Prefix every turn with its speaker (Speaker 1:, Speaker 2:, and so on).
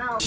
Speaker 1: out.